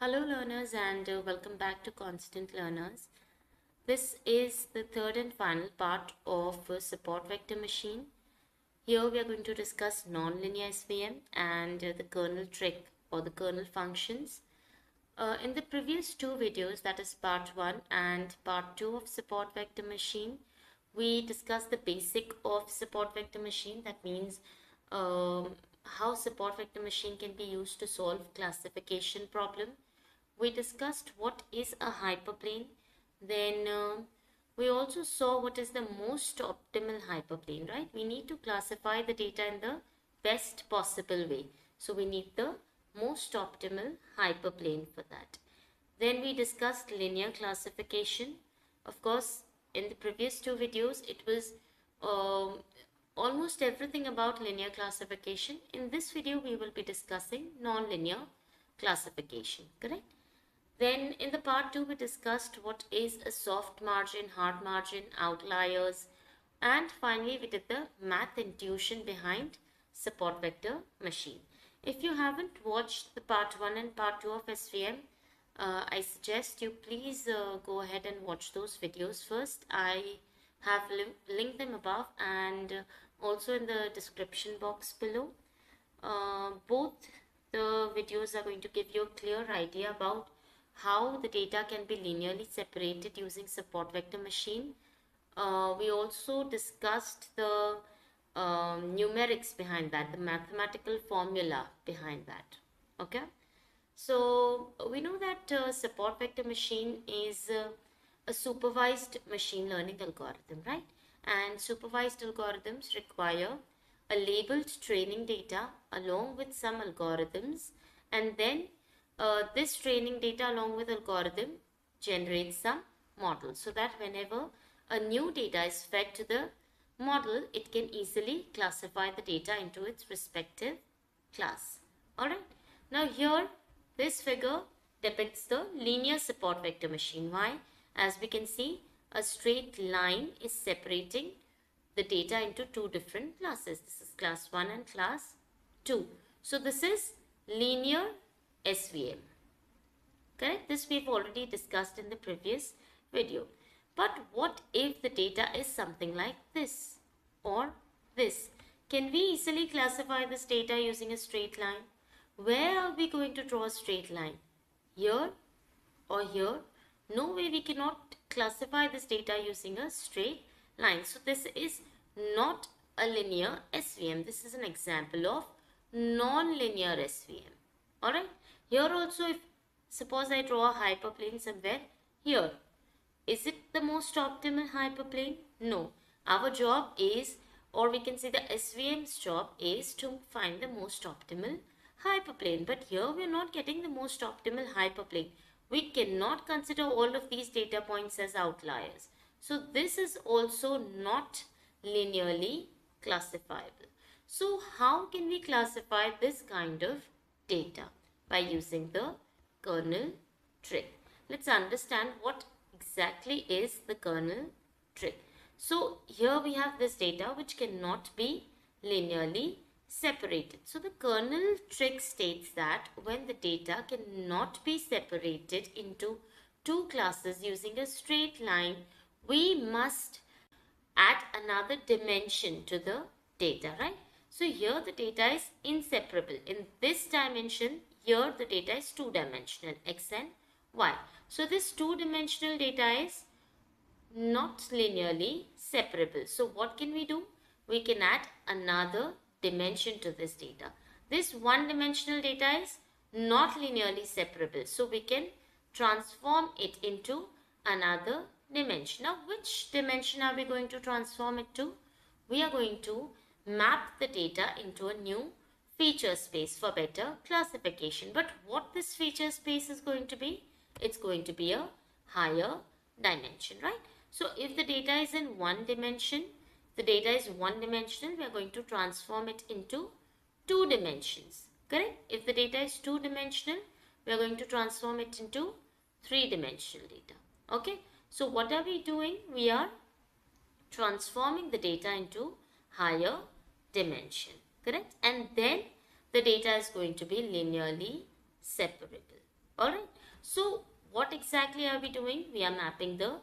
Hello learners and uh, welcome back to Constant Learners. This is the third and final part of uh, support vector machine. Here we are going to discuss nonlinear SVM and uh, the kernel trick or the kernel functions. Uh, in the previous two videos that is part 1 and part 2 of support vector machine we discussed the basic of support vector machine that means um, how support vector machine can be used to solve classification problem we discussed what is a hyperplane. Then uh, we also saw what is the most optimal hyperplane right? We need to classify the data in the best possible way. So we need the most optimal hyperplane for that. Then we discussed linear classification. Of course in the previous two videos it was um, almost everything about linear classification. In this video we will be discussing non-linear classification correct then in the part 2 we discussed what is a soft margin, hard margin, outliers and finally we did the math intuition behind support vector machine. If you haven't watched the part 1 and part 2 of SVM, uh, I suggest you please uh, go ahead and watch those videos first. I have li linked them above and also in the description box below. Uh, both the videos are going to give you a clear idea about how the data can be linearly separated using support vector machine. Uh, we also discussed the um, numerics behind that, the mathematical formula behind that. Okay. So we know that uh, support vector machine is uh, a supervised machine learning algorithm, right? And supervised algorithms require a labeled training data along with some algorithms and then uh, this training data along with algorithm generates some model so that whenever a new data is fed to the model it can easily classify the data into its respective class. Alright. Now here this figure depicts the linear support vector machine. Why? As we can see a straight line is separating the data into two different classes. This is class 1 and class 2 so this is linear SVM. Correct? This we've already discussed in the previous video. But what if the data is something like this or this? Can we easily classify this data using a straight line? Where are we going to draw a straight line? Here or here? No way we cannot classify this data using a straight line. So this is not a linear SVM. This is an example of non-linear SVM. Alright. Here also if suppose I draw a hyperplane somewhere here. Is it the most optimal hyperplane? No. Our job is or we can say the SVM's job is to find the most optimal hyperplane. But here we are not getting the most optimal hyperplane. We cannot consider all of these data points as outliers. So this is also not linearly classifiable. So how can we classify this kind of data? By using the kernel trick. Let's understand what exactly is the kernel trick. So here we have this data which cannot be linearly separated. So the kernel trick states that when the data cannot be separated into two classes using a straight line, we must add another dimension to the data, right? So here the data is inseparable. In this dimension, here the data is two-dimensional, x and y. So this two-dimensional data is not linearly separable. So what can we do? We can add another dimension to this data. This one-dimensional data is not linearly separable. So we can transform it into another dimension. Now which dimension are we going to transform it to? We are going to map the data into a new feature space for better classification. But what this feature space is going to be? It's going to be a higher dimension, right? So if the data is in one dimension, the data is one dimensional, we are going to transform it into two dimensions, correct? If the data is two dimensional, we are going to transform it into three dimensional data, okay? So what are we doing? We are transforming the data into higher dimension correct and then the data is going to be linearly separable Alright. So what exactly are we doing? We are mapping the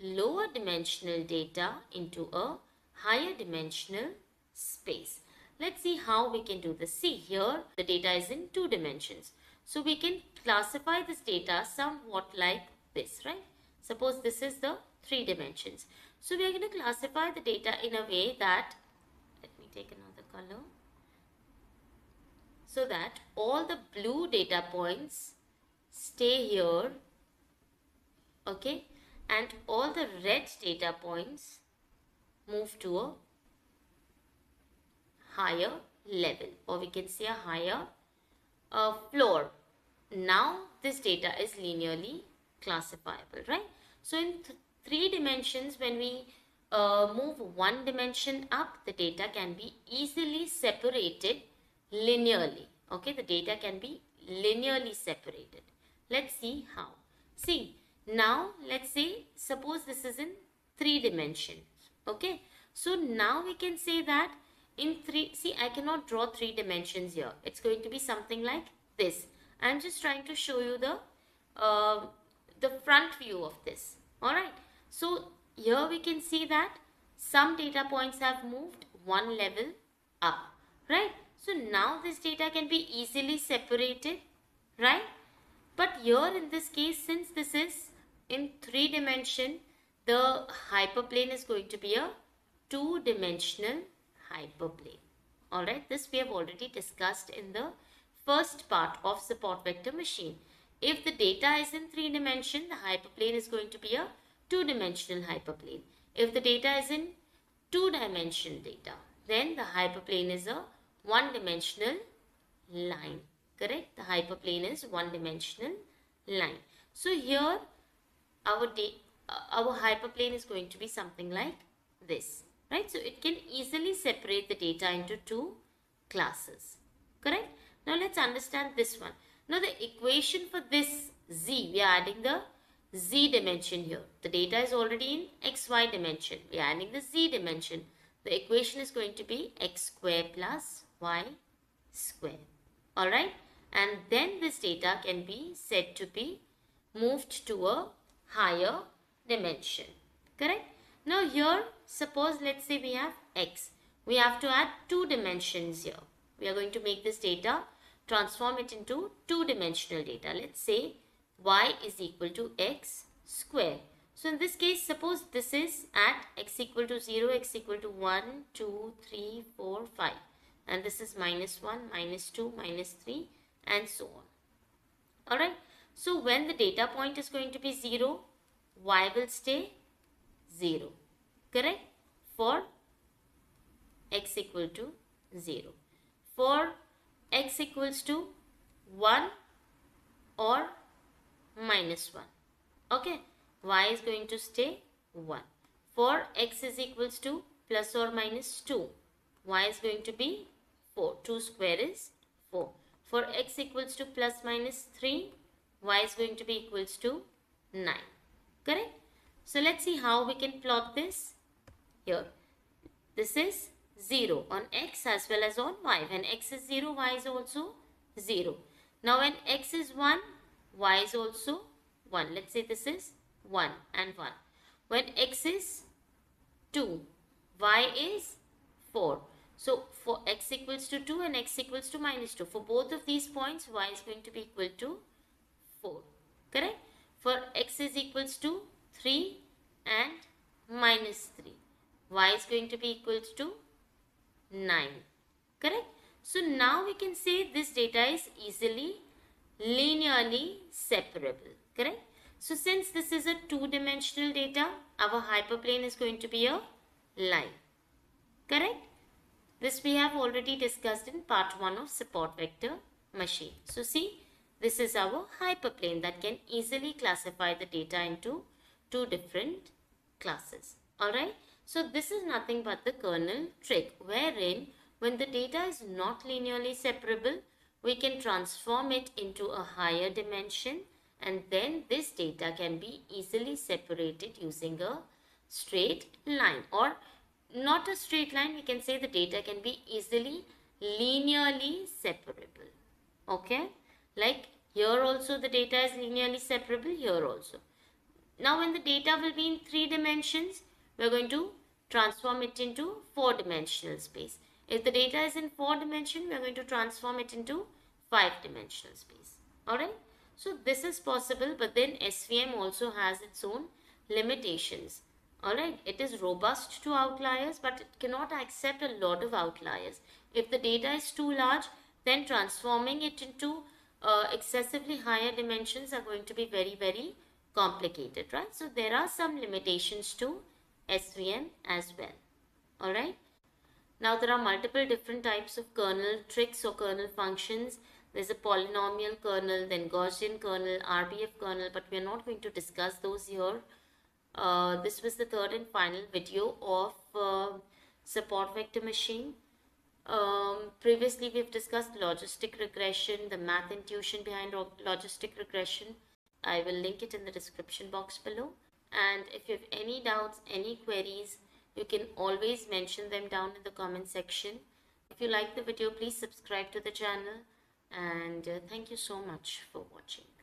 lower dimensional data into a higher dimensional space. Let's see how we can do this. See here the data is in two dimensions. So we can classify this data somewhat like this, right? Suppose this is the three dimensions. So we are going to classify the data in a way that, let me take another color, so that all the blue data points stay here, okay, and all the red data points move to a higher level or we can say a higher uh, floor. Now this data is linearly classifiable, right? So in th three dimensions, when we uh, move one dimension up, the data can be easily separated linearly. Okay, the data can be linearly separated. Let's see how. See, now let's say, suppose this is in three dimensions. Okay, so now we can say that in three, see I cannot draw three dimensions here. It's going to be something like this. I'm just trying to show you the, uh, the front view of this. Alright, so here we can see that some data points have moved one level up. Right, so now this data can be easily separated. Right, but here in this case since this is in three dimension the hyperplane is going to be a two dimensional hyperplane. Alright, this we have already discussed in the first part of support vector machine. If the data is in three dimension, the hyperplane is going to be a two-dimensional hyperplane. If the data is in two-dimensional data, then the hyperplane is a one-dimensional line. Correct? The hyperplane is one-dimensional line. So here, our, uh, our hyperplane is going to be something like this right? So it can easily separate the data into two classes, correct? Now let's understand this one. Now the equation for this z, we are adding the z dimension here. The data is already in xy dimension. We are adding the z dimension. The equation is going to be x square plus y square. Alright? And then this data can be said to be moved to a higher dimension. Correct? Now here, suppose let's say we have x. We have to add two dimensions here. We are going to make this data, transform it into two-dimensional data. Let's say y is equal to x square. So in this case, suppose this is at x equal to 0, x equal to 1, 2, 3, 4, 5. And this is minus 1, minus 2, minus 3 and so on. Alright. So when the data point is going to be 0, y will stay 0 correct for x equal to 0 for x equals to 1 or minus 1 okay y is going to stay 1 for x is equals to plus or minus 2 y is going to be 4 2 square is 4 for x equals to plus minus 3 y is going to be equals to 9 correct so let's see how we can plot this here. This is 0 on x as well as on y. When x is 0, y is also 0. Now when x is 1, y is also 1. Let's say this is 1 and 1. When x is 2, y is 4. So for x equals to 2 and x equals to minus 2. For both of these points, y is going to be equal to 4. Correct? For x is equals to 3 and minus 3. y is going to be equal to 9. Correct? So now we can say this data is easily linearly separable. Correct? So since this is a two-dimensional data, our hyperplane is going to be a line. Correct? This we have already discussed in part 1 of support vector machine. So see, this is our hyperplane that can easily classify the data into two different classes. Alright. So this is nothing but the kernel trick wherein when the data is not linearly separable, we can transform it into a higher dimension and then this data can be easily separated using a straight line or not a straight line we can say the data can be easily linearly separable okay like Here also the data is linearly separable, here also. Now when the data will be in three dimensions, we're going to transform it into four dimensional space. If the data is in four dimension, we're going to transform it into five dimensional space. Alright. So this is possible, but then SVM also has its own limitations. Alright, it is robust to outliers, but it cannot accept a lot of outliers. If the data is too large, then transforming it into uh, excessively higher dimensions are going to be very, very complicated, right? So there are some limitations to SVM as well. Alright. Now there are multiple different types of kernel tricks or kernel functions. There's a polynomial kernel, then Gaussian kernel, RBF kernel, but we are not going to discuss those here. Uh, this was the third and final video of uh, support vector machine. Um, previously, we've discussed logistic regression, the math intuition behind logistic regression. I will link it in the description box below. And if you have any doubts, any queries, you can always mention them down in the comment section. If you like the video, please subscribe to the channel. And uh, thank you so much for watching.